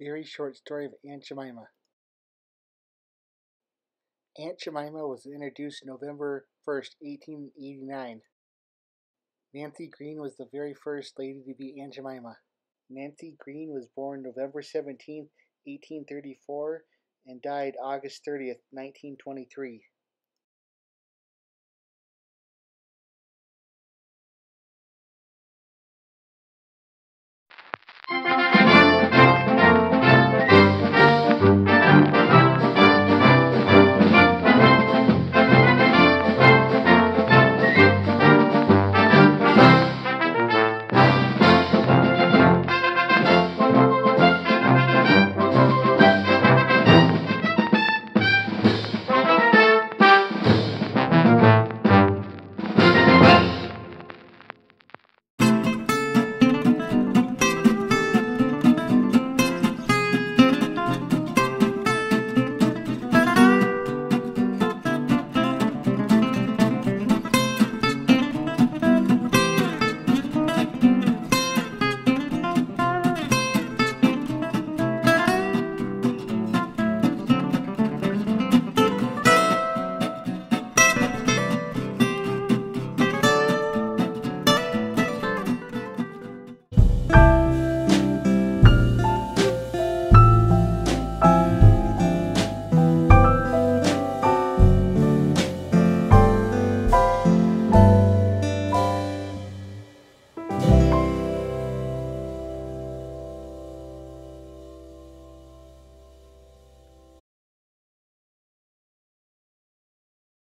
Very short story of Aunt Jemima. Aunt Jemima was introduced November 1st, 1889. Nancy Green was the very first lady to be Aunt Jemima. Nancy Green was born November 17, 1834, and died August 30th, 1923.